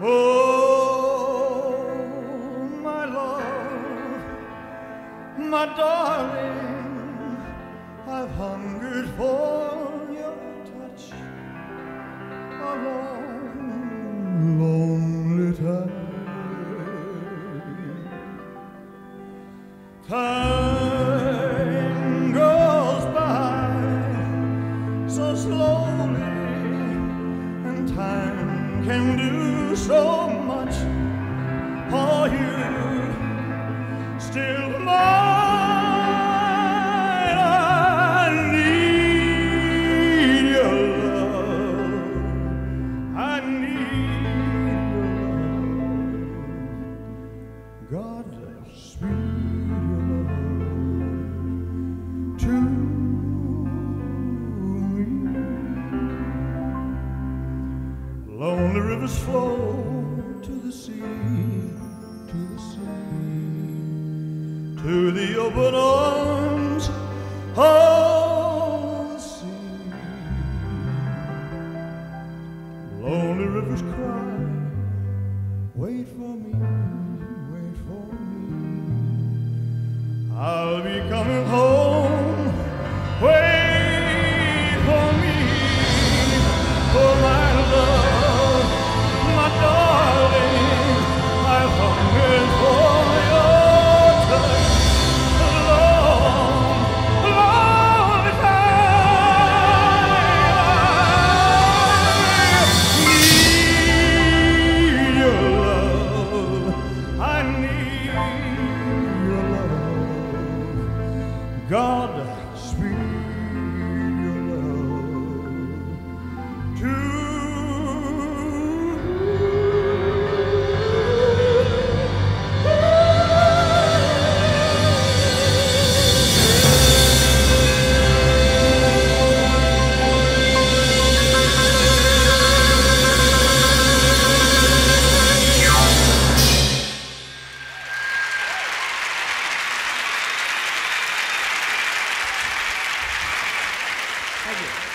Oh, my love, my darling, I've hungered for your touch a long, lonely time. Time goes by so slowly, and time can do so much for you. Still mine, Lonely rivers flow to the sea, to the sea, to the open arms of the sea. Lonely rivers cry, wait for me, wait for me. I'll be coming home. God, Thank you.